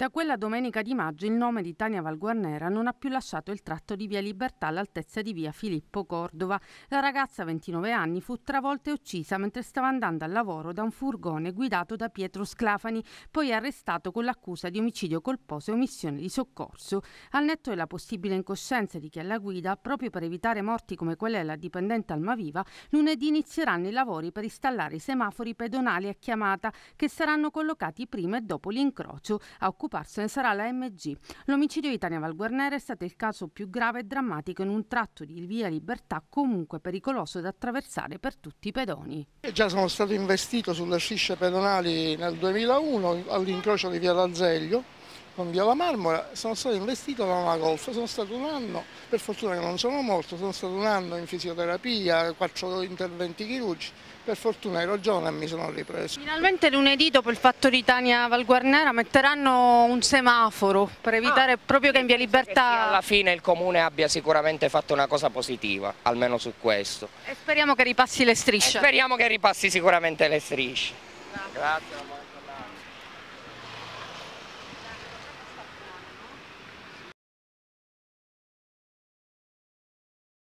Da quella domenica di maggio il nome di Tania Valguarnera non ha più lasciato il tratto di via Libertà all'altezza di via Filippo Cordova. La ragazza, 29 anni, fu travolta e uccisa mentre stava andando al lavoro da un furgone guidato da Pietro Sclafani, poi arrestato con l'accusa di omicidio colposo e omissione di soccorso. Al netto della possibile incoscienza di chi è alla guida, proprio per evitare morti come quelle della dipendente Almaviva, lunedì inizieranno i lavori per installare i semafori pedonali a chiamata che saranno collocati prima e dopo l'incrocio. A occuparsene sarà la MG. L'omicidio di Tania Valguarnera è stato il caso più grave e drammatico in un tratto di via Libertà comunque pericoloso da attraversare per tutti i pedoni. Già sono stato investito sulle strisce pedonali nel 2001 all'incrocio di via D'Azeglio con via La Marmora, sono stato investito da una golf, sono stato un anno, per fortuna che non sono morto, sono stato un anno in fisioterapia, quattro interventi chirurgici, per fortuna ero giovane e mi sono ripreso. Finalmente lunedì dopo il fatto di Tania Valguarnera metteranno un semaforo per evitare ah, proprio che in via Libertà... alla fine il comune abbia sicuramente fatto una cosa positiva, almeno su questo. E speriamo che ripassi le strisce. E speriamo che ripassi sicuramente le strisce. Grazie. Grazie.